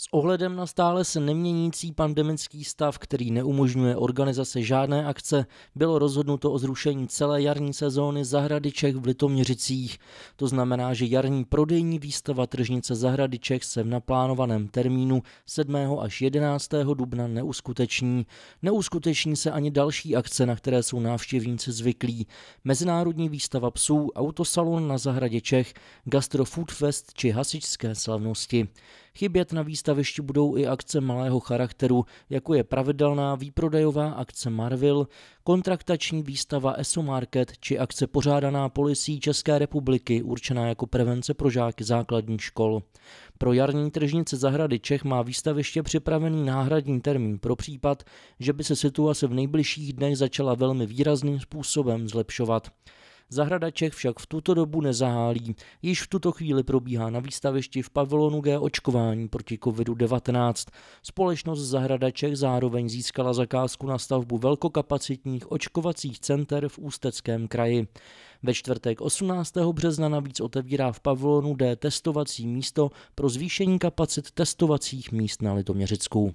S ohledem na stále se neměnící pandemický stav, který neumožňuje organizace žádné akce, bylo rozhodnuto o zrušení celé jarní sezóny Zahrady Čech v Litoměřicích. To znamená, že jarní prodejní výstava tržnice Zahrady Čech se v naplánovaném termínu 7. až 11. dubna neuskuteční. Neuskuteční se ani další akce, na které jsou návštěvníci zvyklí. Mezinárodní výstava psů, autosalon na Zahradě Čech, Gastro Food Fest či hasičské slavnosti. Chybět na výstavišti budou i akce malého charakteru, jako je pravidelná výprodejová akce Marvil, kontraktační výstava ESO Market či akce pořádaná policií České republiky určená jako prevence pro žáky základních škol. Pro jarní tržnice zahrady Čech má výstaviště připravený náhradní termín pro případ, že by se situace v nejbližších dnech začala velmi výrazným způsobem zlepšovat. Zahrada Čech však v tuto dobu nezahálí. Již v tuto chvíli probíhá na výstavišti v pavilonu G očkování proti COVID-19. Společnost Zahrada Čech zároveň získala zakázku na stavbu velkokapacitních očkovacích center v Ústeckém kraji. Ve čtvrtek 18. března navíc otevírá v pavilonu D testovací místo pro zvýšení kapacit testovacích míst na Litoměřicku.